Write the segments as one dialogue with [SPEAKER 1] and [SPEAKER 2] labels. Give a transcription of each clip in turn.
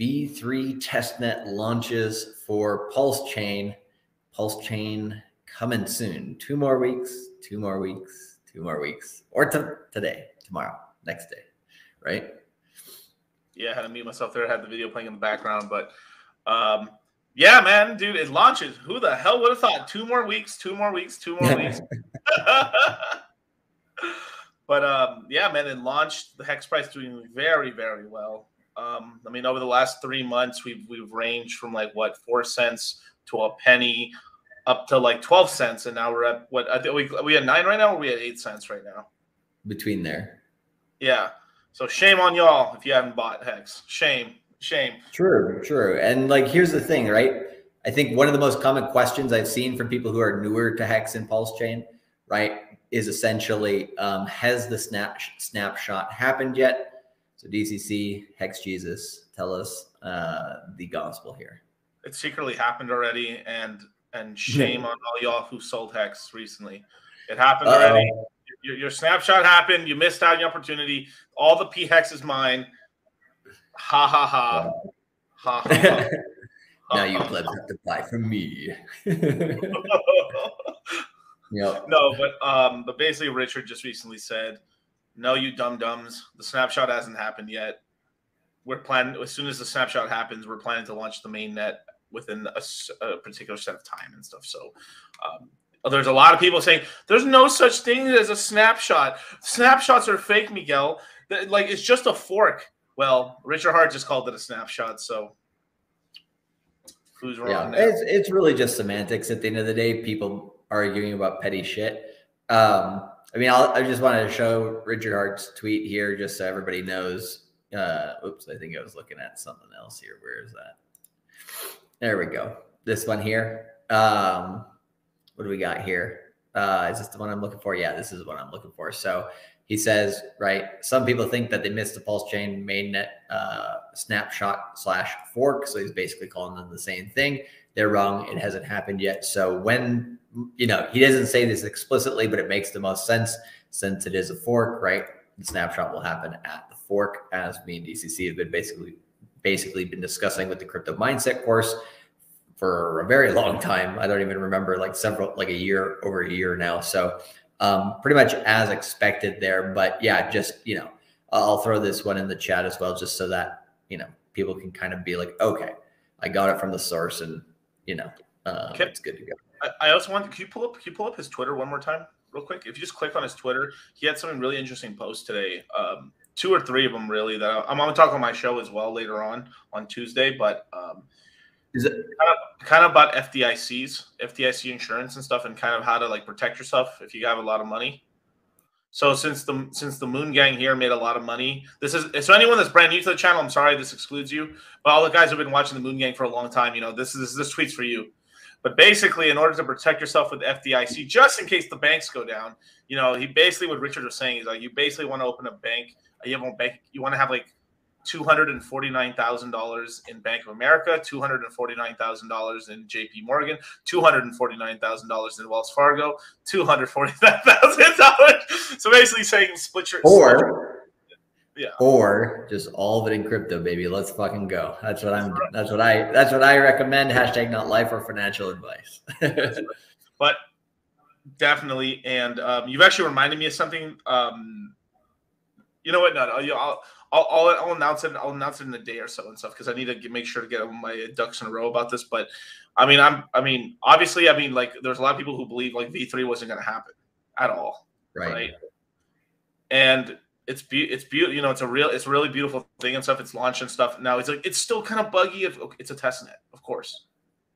[SPEAKER 1] V3 testnet launches for Pulse Chain. Pulse Chain coming soon. Two more weeks, two more weeks, two more weeks, or to today, tomorrow, next day, right?
[SPEAKER 2] Yeah, I had to mute myself there. I had the video playing in the background, but um, yeah, man, dude, it launches. Who the hell would have thought? Two more weeks, two more weeks, two more weeks. but um, yeah, man, it launched. The hex price doing very, very well. Um, I mean, over the last three months, we've we've ranged from like what four cents to a penny, up to like twelve cents, and now we're at what I think we we at nine right now, or we at eight cents right now.
[SPEAKER 1] Between there.
[SPEAKER 2] Yeah. So shame on y'all if you haven't bought Hex. Shame, shame.
[SPEAKER 1] True, true. And like, here's the thing, right? I think one of the most common questions I've seen from people who are newer to Hex and Pulse Chain, right, is essentially, um, has the snap snapshot happened yet? So DCC, Hex Jesus, tell us uh, the gospel here.
[SPEAKER 2] It secretly happened already, and and shame on all y'all who sold Hex recently. It happened Uh-oh. already. Your, your, snapshot happened. You missed out on the opportunity. All the P Hex is mine. Ha ha ha. Ha ha. ha.
[SPEAKER 1] now you plebs have to buy from me.
[SPEAKER 2] yep. No, but um, but basically, Richard just recently said no, you dum dums. The snapshot hasn't happened yet. We're planning as soon as the snapshot happens, we're planning to launch the main net within a, a particular set of time and stuff. So um, there's a lot of people saying there's no such thing as a snapshot. Snapshots are fake, Miguel. Like it's just a fork. Well, Richard Heart just called it a snapshot. So
[SPEAKER 1] who's wrong? Yeah, it's it's really just semantics. At the end of the day, people arguing about petty shit. Um, I mean, I'll, i just wanted to show Richard Heart's tweet here just so everybody knows. Uh, oops, I think I was looking at something else here. Where is that? There we go. This one here. Um, what do we got here? Uh, is this the one I'm looking for? Yeah, this is what I'm looking for. So he says, right, some people think that they missed the pulse chain mainnet uh, snapshot slash fork. So he's basically calling them the same thing. They're wrong. It hasn't happened yet. So when you know, he doesn't say this explicitly, but it makes the most sense since it is a fork, right? The snapshot will happen at the fork, as me and DCC have been basically basically been discussing with the crypto mindset course for a very long time. I don't even remember like several like a year over a year now. So um, pretty much as expected there. But yeah, just you know, I'll throw this one in the chat as well, just so that you know people can kind of be like, okay, I got it from the source, and you know, uh, it's good to go.
[SPEAKER 2] I, also want to can you pull up can you pull up his Twitter one more time, real quick? If you just click on his Twitter, he had some really interesting posts today. Um, two or three of them really that I, am going to talk on my show as well later on on Tuesday. But um,
[SPEAKER 1] is it
[SPEAKER 2] kind of, kind of about FDICs, FDIC insurance and stuff, and kind of how to like protect yourself if you have a lot of money? So since the since the Moon Gang here made a lot of money, this is so anyone that's brand new to the channel. I'm sorry this excludes you, but all the guys who've been watching the Moon Gang for a long time, you know this is this tweet's for you. But basically, in order to protect yourself with FDIC, just in case the banks go down, you know, he basically what Richard was saying is like you basically want to open a bank. You have a bank. You want to have like two hundred and forty nine thousand dollars in Bank of America, two hundred and forty nine thousand dollars in J.P. Morgan, two hundred and forty nine thousand dollars in Wells Fargo, two hundred forty nine thousand dollars. So basically, saying split your
[SPEAKER 1] or yeah. Or just all of it in crypto, baby. Let's fucking go. That's what I'm. That's what I. That's what I recommend. Hashtag not life or financial advice.
[SPEAKER 2] but definitely, and um, you've actually reminded me of something. Um, you know what? No, no I'll, I'll, I'll, I'll announce it. I'll announce it in a day or so and stuff because I need to get, make sure to get my ducks in a row about this. But I mean, I'm. I mean, obviously, I mean, like, there's a lot of people who believe like V3 wasn't going to happen at all, right? right? And it's be it's beautiful. You know, it's a real, it's a really beautiful thing and stuff. It's launched and stuff. Now it's like it's still kind of buggy. If it's a test net, of course.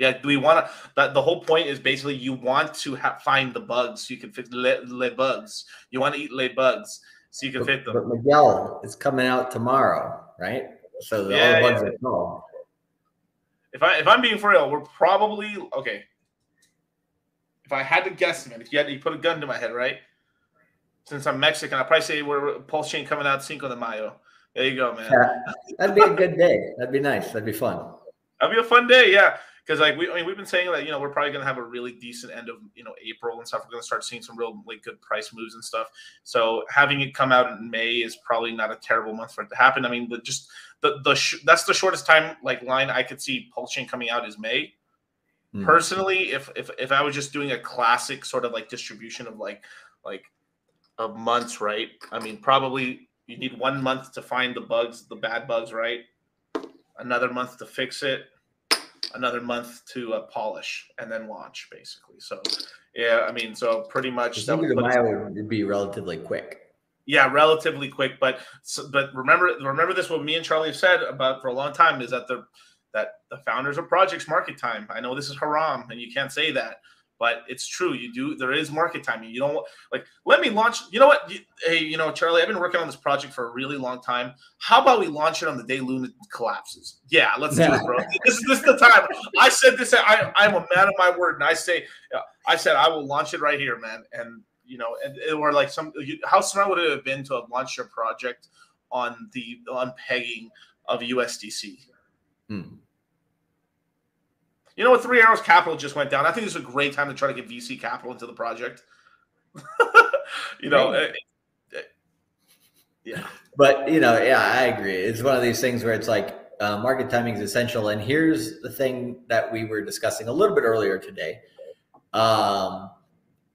[SPEAKER 2] Yeah, do we want to? That the whole point is basically you want to ha- find the bugs so you can fix le, le bugs. You want to eat le bugs so you can
[SPEAKER 1] but,
[SPEAKER 2] fit them.
[SPEAKER 1] But Miguel, it's coming out tomorrow, right? So the, yeah, all the bugs yeah. are solved.
[SPEAKER 2] If I if I'm being for real, we're probably okay. If I had to guess, man, if you had to put a gun to my head, right? since I'm Mexican, I'll probably say we're Pulse Chain coming out Cinco de Mayo. There you go, man.
[SPEAKER 1] Yeah, that'd be a good day. That'd be nice. That'd be fun.
[SPEAKER 2] That'd be a fun day, yeah. Because like we, I mean, we've been saying that you know we're probably going to have a really decent end of you know April and stuff. We're going to start seeing some real like good price moves and stuff. So having it come out in May is probably not a terrible month for it to happen. I mean, the, just the the sh- that's the shortest time like line I could see Pulse Chain coming out is May. Mm. Personally, if if if I was just doing a classic sort of like distribution of like like of months, right? I mean, probably you need one month to find the bugs, the bad bugs, right? Another month to fix it, another month to uh, polish, and then launch, basically. So, yeah, I mean, so pretty much
[SPEAKER 1] that would, would be relatively quick.
[SPEAKER 2] Yeah, relatively quick, but but remember remember this what me and Charlie have said about for a long time is that the that the founders of projects market time. I know this is haram and you can't say that, but it's true. You do. There is market timing. You don't like. Let me launch. You know what? You, hey, you know, Charlie. I've been working on this project for a really long time. How about we launch it on the day Luna collapses? Yeah, let's yeah. do it, bro. this, this is the time. I said this. I, I'm a man of my word, and I say, I said I will launch it right here, man. And you know, and or like some. How smart would it have been to have launched your project on the on pegging of USDC? Hmm. You know what? Three Arrows Capital just went down. I think it's a great time to try to get VC capital into the project. you know, it, it, yeah.
[SPEAKER 1] But you know, yeah, I agree. It's one of these things where it's like uh, market timing is essential. And here's the thing that we were discussing a little bit earlier today. Um,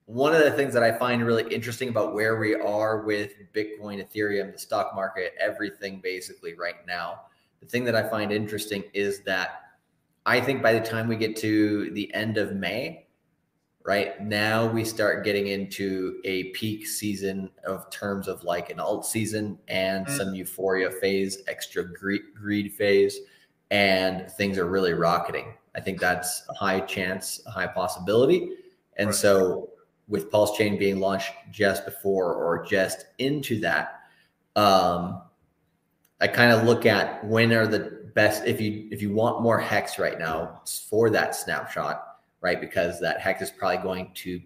[SPEAKER 1] one of the things that I find really interesting about where we are with Bitcoin, Ethereum, the stock market, everything basically right now. The thing that I find interesting is that I think by the time we get to the end of May, right now we start getting into a peak season of terms of like an alt season and mm. some euphoria phase, extra greed, greed phase, and things are really rocketing. I think that's a high chance, a high possibility. And right. so with Pulse Chain being launched just before or just into that, um, I kind of look at when are the best if you if you want more hex right now for that snapshot, right? Because that hex is probably going to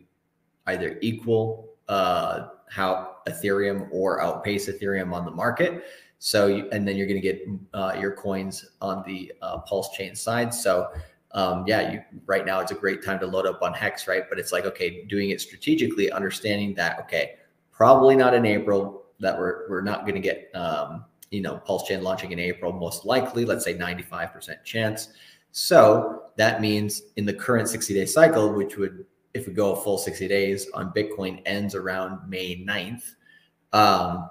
[SPEAKER 1] either equal uh, how Ethereum or outpace Ethereum on the market. So, you, and then you're going to get uh, your coins on the uh, Pulse chain side. So, um, yeah, you right now it's a great time to load up on Hex, right? But it's like okay, doing it strategically, understanding that okay, probably not in April that we're we're not going to get um, you know, Pulse Chain launching in April, most likely, let's say 95% chance. So that means in the current 60 day cycle, which would, if we go a full 60 days on Bitcoin, ends around May 9th, um,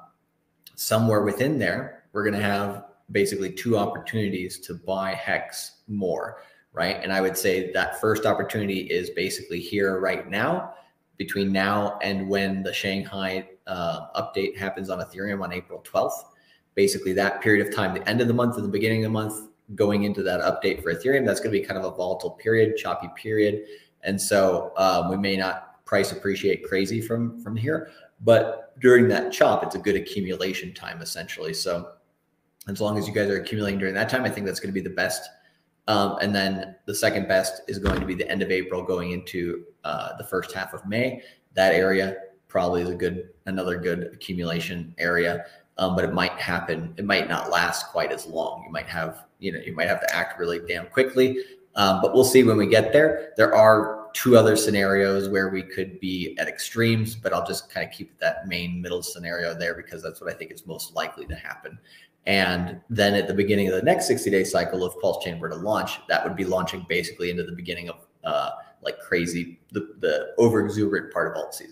[SPEAKER 1] somewhere within there, we're going to have basically two opportunities to buy Hex more, right? And I would say that first opportunity is basically here right now, between now and when the Shanghai uh, update happens on Ethereum on April 12th basically that period of time, the end of the month and the beginning of the month, going into that update for Ethereum, that's going to be kind of a volatile period, choppy period. And so um, we may not price appreciate crazy from from here, but during that chop, it's a good accumulation time essentially. So as long as you guys are accumulating during that time, I think that's going to be the best. Um, and then the second best is going to be the end of April, going into uh, the first half of May. That area probably is a good another good accumulation area um, but it might happen. It might not last quite as long. You might have, you know, you might have to act really damn quickly. Um, but we'll see when we get there. There are two other scenarios where we could be at extremes, but I'll just kind of keep that main middle scenario there because that's what I think is most likely to happen. And then at the beginning of the next 60 day cycle, if Pulse Chain were to launch, that would be launching basically into the beginning of uh, like crazy, the, the over exuberant part of alt season.